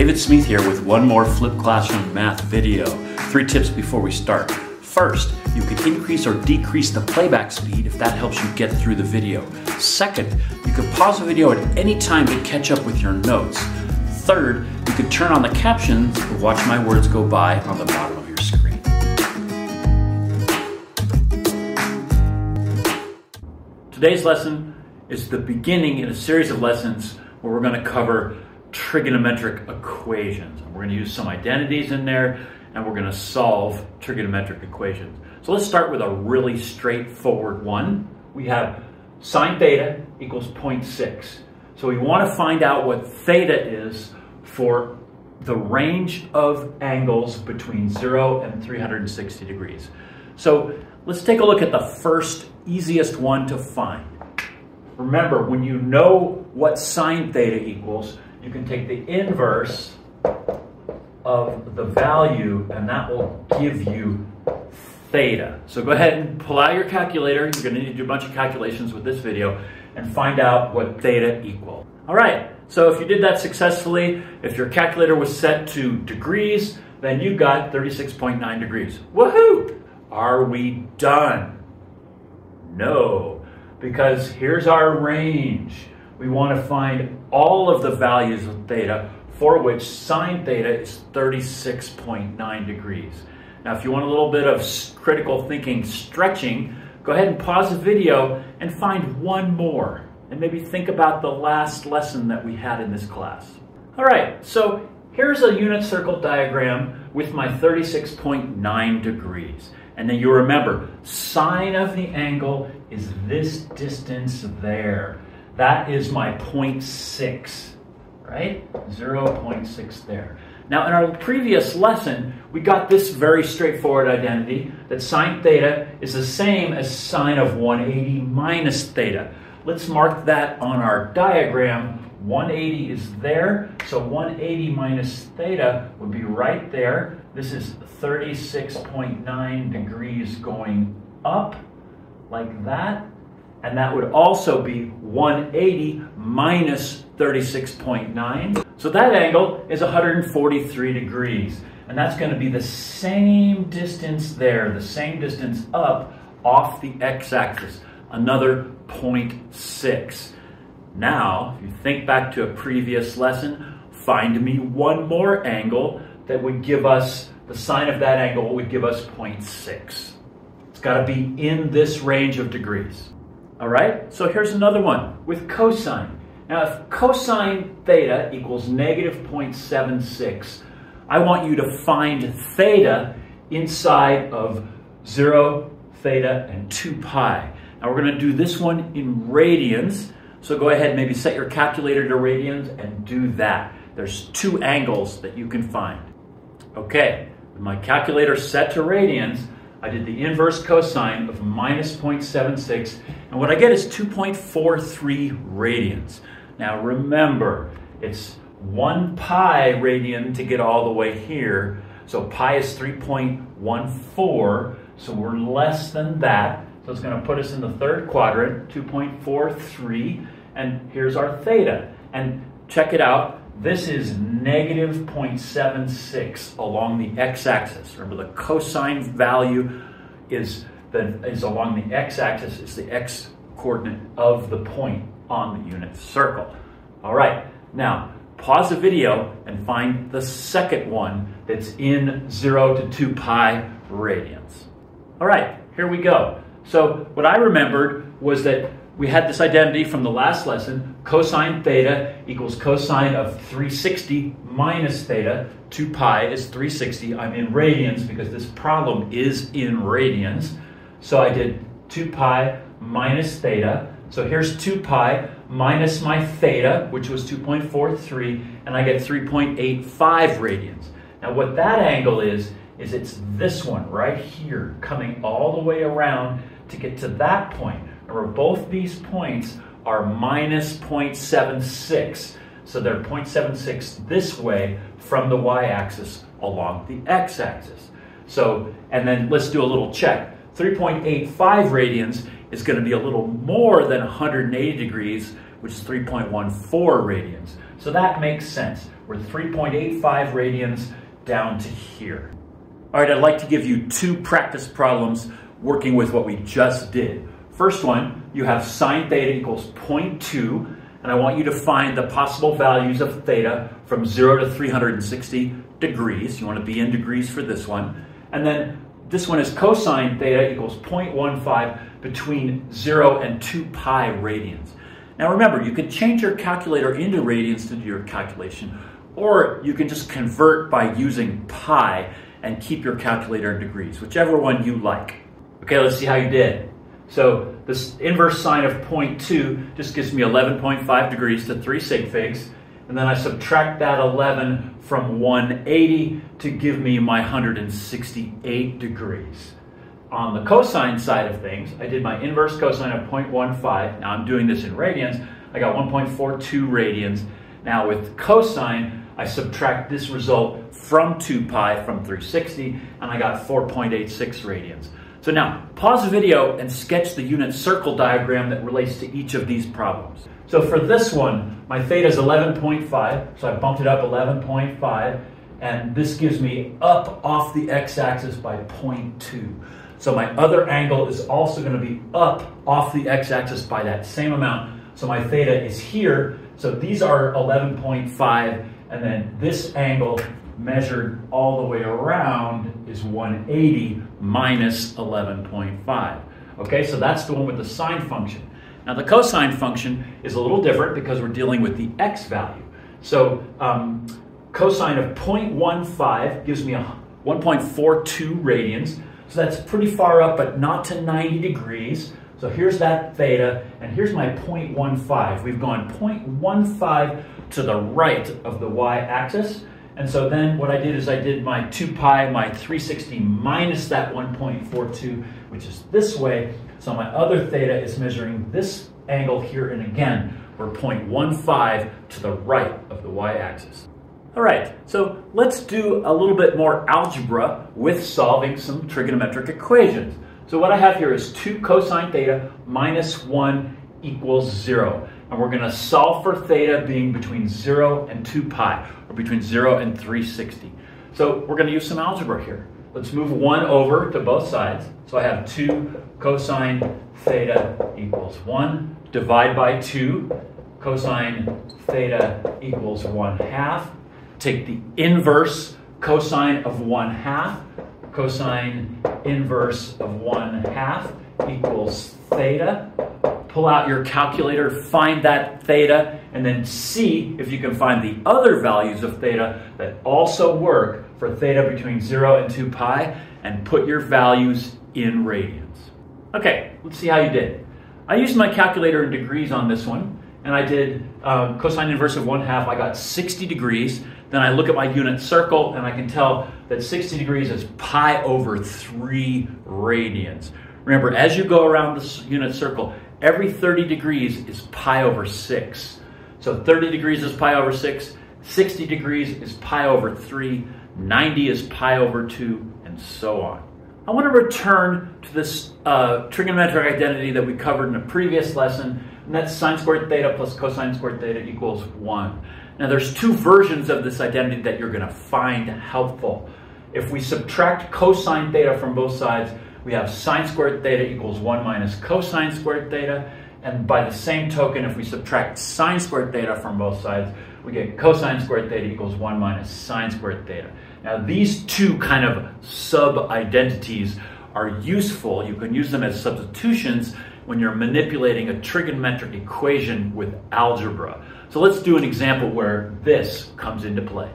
David Smeeth here with one more Flipped Classroom math video. Three tips before we start. First, you can increase or decrease the playback speed if that helps you get through the video. Second, you can pause the video at any time to catch up with your notes. Third, you can turn on the captions or watch my words go by on the bottom of your screen. Today's lesson is the beginning in a series of lessons where we're going to cover trigonometric equations. We're going to use some identities in there and we're going to solve trigonometric equations. So let's start with a really straightforward one. We have sine theta equals 0.6. So we want to find out what theta is for the range of angles between 0 and 360 degrees. So let's take a look at the first easiest one to find. Remember, when you know what sine theta equals, you can take the inverse of the value and that will give you theta. So go ahead and pull out your calculator. You're going to need to do a bunch of calculations with this video and find out what theta equal. All right, so if you did that successfully, if your calculator was set to degrees, then you got 36.9 degrees. Woohoo! Are we done? No, because here's our range. We want to find all of the values of theta for which sine theta is 36.9 degrees. Now, if you want a little bit of critical thinking stretching, go ahead and pause the video and find one more. And maybe think about the last lesson that we had in this class. All right, so here's a unit circle diagram with my 36.9 degrees. And then you remember, sine of the angle is this distance there. That is my 0.6 right? 0.6 there. Now, in our previous lesson, we got this very straightforward identity that sine theta is the same as sine of 180 minus theta. Let's mark that on our diagram. 180 is there, so 180 minus theta would be right there. This is 36.9 degrees going up like that. And that would also be 180 minus 36.9. So that angle is 143 degrees. And that's going to be the same distance there, the same distance up off the x-axis, another 0.6. Now, if you think back to a previous lesson, find me one more angle that would give us, the sine of that angle would give us 0.6. It's got to be in this range of degrees. All right, so here's another one with cosine. Now, if cosine theta equals negative 0.76, I want you to find theta inside of 0, theta, and 2 pi. Now, we're going to do this one in radians. So go ahead, maybe set your calculator to radians and do that. There's two angles that you can find. Okay, with my calculator set to radians, I did the inverse cosine of minus 0.76, and what I get is 2.43 radians. Now remember, it's 1 pi radian to get all the way here, so pi is 3.14, so we're less than that. So it's going to put us in the third quadrant, 2.43, and here's our theta. And check it out, this is negative 0.76 along the x-axis. Remember, the cosine value is, the, is along the x-axis, is the x-coordinate of the point on the unit circle. All right, now pause the video and find the second one that's in 0 to 2 pi radians. All right, here we go. So what I remembered was that we had this identity from the last lesson. Cosine theta equals cosine of 360 minus theta. 2 pi is 360. I'm in radians because this problem is in radians. So I did 2 pi minus theta. So here's 2 pi minus my theta, which was 2.43, and I get 3.85 radians. Now what that angle is, is it's this one right here, coming all the way around to get to that point. Remember, both these points are minus 0.76. So they're 0.76 this way from the y-axis along the x-axis. So, and then let's do a little check. 3.85 radians is going to be a little more than 180 degrees which is 3.14 radians. So that makes sense. We're 3.85 radians down to here. All right, I'd like to give you two practice problems working with what we just did. First one, you have sine theta equals 0.2, and I want you to find the possible values of theta from 0 to 360 degrees. You want to be in degrees for this one. And then this one is cosine theta equals 0.15 between 0 and 2 pi radians. Now remember, you can change your calculator into radians to do your calculation, or you can just convert by using pi and keep your calculator in degrees, whichever one you like. Okay, let's see how you did. So this inverse sine of 0.2 just gives me 11.5 degrees to 3 sig figs. And then I subtract that 11 from 180 to give me my 168 degrees. On the cosine side of things, I did my inverse cosine of 0.15. Now I'm doing this in radians. I got 1.42 radians. Now with cosine, I subtract this result from 2 pi from 360, and I got 4.86 radians. So now, pause the video and sketch the unit circle diagram that relates to each of these problems. So for this one, my theta is 11.5, so I bumped it up 11.5, and this gives me up off the x-axis by 0.2. So my other angle is also going to be up off the x-axis by that same amount. So my theta is here. So these are 11.5, and then this angle measured all the way around is 180 minus 11.5. Okay, so that's the one with the sine function. Now the cosine function is a little different because we're dealing with the x value. So um, cosine of 0.15 gives me a 1.42 radians. So that's pretty far up, but not to 90 degrees. So here's that theta, and here's my 0.15. We've gone 0.15 to the right of the y-axis. And so then what I did is I did my 2 pi, my 360 minus that 1.42, which is this way. So my other theta is measuring this angle here, and again, we're 0.15 to the right of the y-axis. All right, so let's do a little bit more algebra with solving some trigonometric equations. So what I have here is 2 cosine theta minus 1 equals 0. And we're going to solve for theta being between 0 and 2 pi, or between 0 and 360. So we're going to use some algebra here. Let's move 1 over to both sides. So I have 2 cosine theta equals 1. Divide by 2. Cosine theta equals 1 half. Take the inverse cosine of 1 half. Cosine inverse of 1 half equals theta pull out your calculator, find that theta, and then see if you can find the other values of theta that also work for theta between 0 and 2 pi, and put your values in radians. Okay, let's see how you did. I used my calculator in degrees on this one, and I did uh, cosine inverse of 1 half. I got 60 degrees. Then I look at my unit circle, and I can tell that 60 degrees is pi over 3 radians. Remember, as you go around the unit circle, every 30 degrees is pi over 6. So 30 degrees is pi over 6, 60 degrees is pi over 3, 90 is pi over 2, and so on. I want to return to this uh, trigonometric identity that we covered in a previous lesson, and that's sine squared theta plus cosine squared theta equals 1. Now there's two versions of this identity that you're going to find helpful. If we subtract cosine theta from both sides, we have sine squared theta equals 1 minus cosine squared theta. And by the same token, if we subtract sine squared theta from both sides, we get cosine squared theta equals 1 minus sine squared theta. Now, these two kind of sub-identities are useful. You can use them as substitutions when you're manipulating a trigonometric equation with algebra. So let's do an example where this comes into play.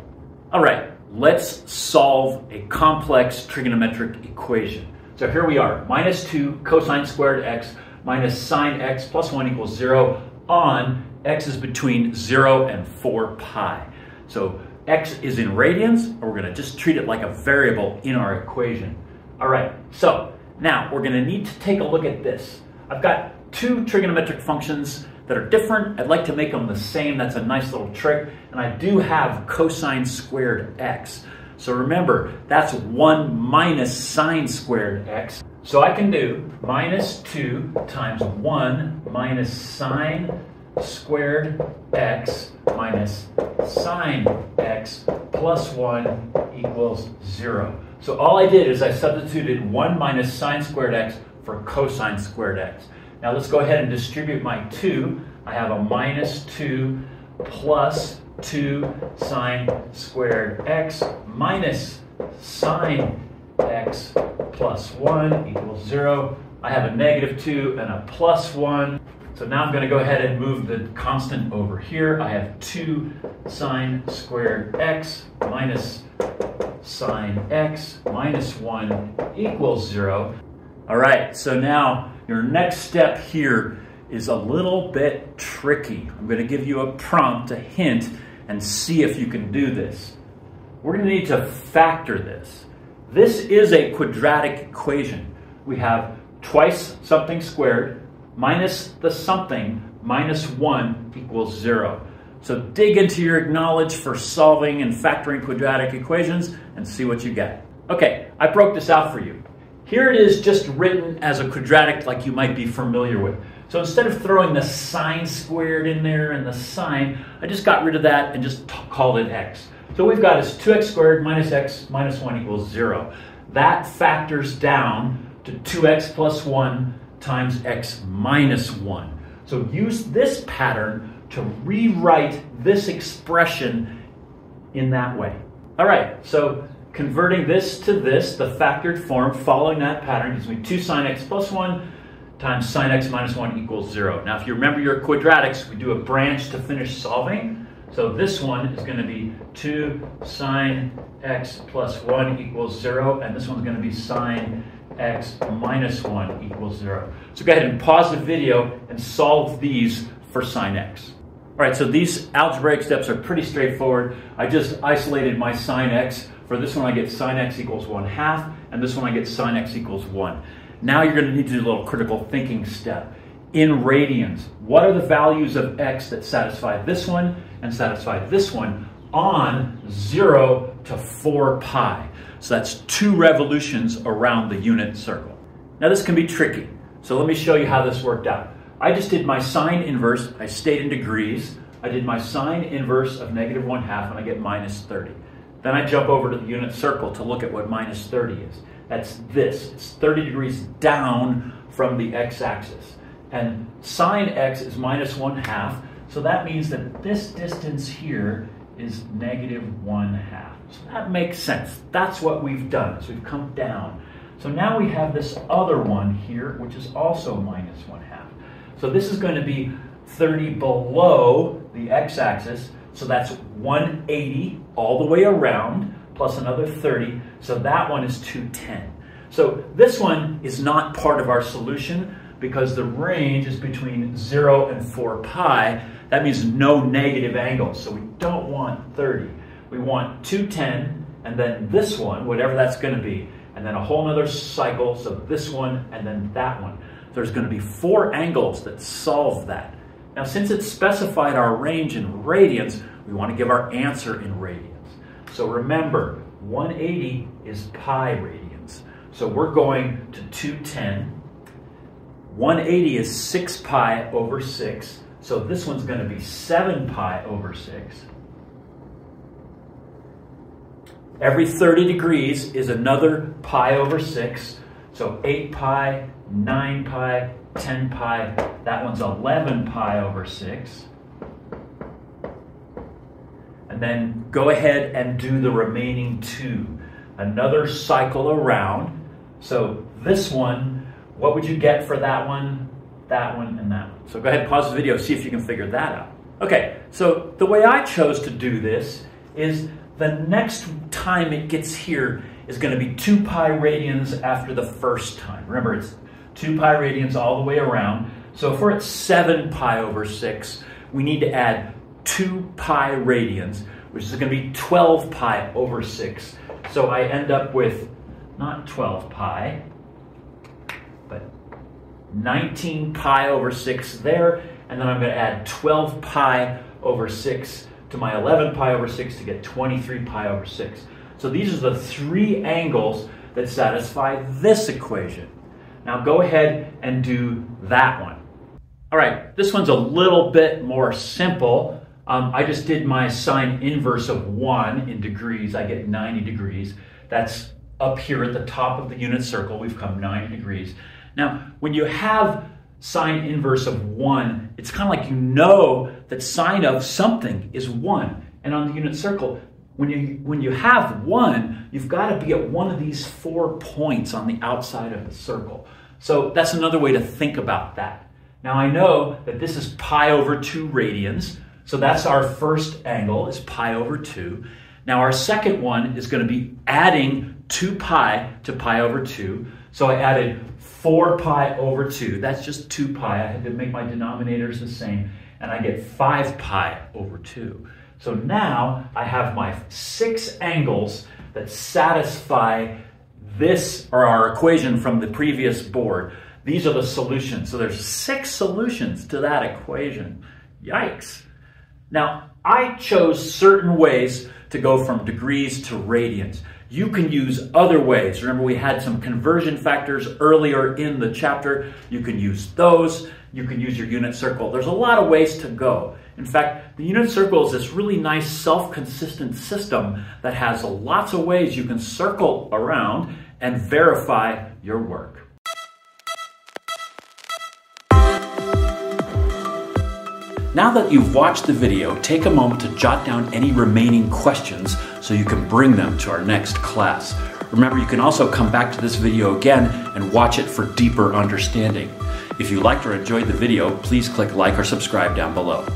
All right, let's solve a complex trigonometric equation. So here we are, minus 2 cosine squared x minus sine x plus 1 equals 0 on x is between 0 and 4 pi. So x is in radians, and we're going to just treat it like a variable in our equation. All right, so now we're going to need to take a look at this. I've got two trigonometric functions that are different. I'd like to make them the same. That's a nice little trick. And I do have cosine squared x. So remember, that's 1 minus sine squared x. So I can do minus 2 times 1 minus sine squared x minus sine x plus 1 equals 0. So all I did is I substituted 1 minus sine squared x for cosine squared x. Now let's go ahead and distribute my 2. I have a minus 2 plus 2 sine squared x minus sine x plus 1 equals 0. I have a negative 2 and a plus 1. So now I'm going to go ahead and move the constant over here. I have 2 sine squared x minus sine x minus 1 equals 0. All right, so now your next step here is a little bit tricky. I'm going to give you a prompt, a hint, and see if you can do this. We're going to need to factor this. This is a quadratic equation. We have twice something squared minus the something minus 1 equals 0. So dig into your knowledge for solving and factoring quadratic equations and see what you get. Okay, I broke this out for you. Here it is just written as a quadratic like you might be familiar with. So instead of throwing the sine squared in there and the sine, I just got rid of that and just called it x. So we've got is 2x squared minus x minus 1 equals 0. That factors down to 2x plus 1 times x minus 1. So use this pattern to rewrite this expression in that way. All right, so converting this to this, the factored form, following that pattern gives me 2 sine x plus 1 times sine x minus 1 equals 0. Now, if you remember your quadratics, we do a branch to finish solving. So this one is going to be 2 sine x plus 1 equals 0, and this one's going to be sine x minus 1 equals 0. So go ahead and pause the video and solve these for sine x. All right, so these algebraic steps are pretty straightforward. I just isolated my sine x. For this one, I get sine x equals 1 half, and this one I get sine x equals 1. Now you're going to need to do a little critical thinking step. In radians, what are the values of x that satisfy this one and satisfy this one on 0 to 4 pi? So that's two revolutions around the unit circle. Now this can be tricky, so let me show you how this worked out. I just did my sine inverse, I stayed in degrees, I did my sine inverse of negative 1 half and I get minus 30. Then I jump over to the unit circle to look at what minus 30 is. That's this. It's 30 degrees down from the x-axis. And sine x is minus 1 half, so that means that this distance here is negative 1 half. So that makes sense. That's what we've done, so we've come down. So now we have this other one here, which is also minus 1 half. So this is going to be 30 below the x-axis, so that's 180 all the way around plus another 30. So that one is 210. So this one is not part of our solution because the range is between 0 and 4 pi. That means no negative angles. So we don't want 30. We want 210 and then this one, whatever that's going to be, and then a whole other cycle. So this one and then that one. There's going to be four angles that solve that. Now, since it specified our range in radians, we want to give our answer in radians. So remember, 180 is pi radians. So we're going to 210. 180 is 6 pi over 6. So this one's going to be 7 pi over 6. Every 30 degrees is another pi over 6. So 8 pi, 9 pi, 10 pi. That one's 11 pi over 6 and then go ahead and do the remaining two. Another cycle around. So this one, what would you get for that one, that one, and that one? So go ahead and pause the video, see if you can figure that out. Okay, so the way I chose to do this is the next time it gets here is going to be 2 pi radians after the first time. Remember, it's 2 pi radians all the way around. So if we're at 7 pi over 6, we need to add 2 pi radians, which is going to be 12 pi over 6. So I end up with not 12 pi, but 19 pi over 6 there, and then I'm going to add 12 pi over 6 to my 11 pi over 6 to get 23 pi over 6. So these are the three angles that satisfy this equation. Now go ahead and do that one. All right, this one's a little bit more simple. Um, I just did my sine inverse of 1 in degrees. I get 90 degrees. That's up here at the top of the unit circle. We've come 90 degrees. Now, when you have sine inverse of 1, it's kind of like you know that sine of something is 1. And on the unit circle, when you, when you have 1, you've got to be at one of these four points on the outside of the circle. So that's another way to think about that. Now I know that this is pi over 2 radians, so that's our first angle is pi over 2. Now our second one is going to be adding 2 pi to pi over 2. So I added 4 pi over 2. That's just 2 pi. I had to make my denominators the same. And I get 5 pi over 2. So now I have my six angles that satisfy this, or our equation from the previous board. These are the solutions. So there's six solutions to that equation. Yikes. Now, I chose certain ways to go from degrees to radians. You can use other ways. Remember, we had some conversion factors earlier in the chapter. You can use those. You can use your unit circle. There's a lot of ways to go. In fact, the unit circle is this really nice self-consistent system that has lots of ways you can circle around and verify your work. Now that you've watched the video, take a moment to jot down any remaining questions so you can bring them to our next class. Remember, you can also come back to this video again and watch it for deeper understanding. If you liked or enjoyed the video, please click like or subscribe down below.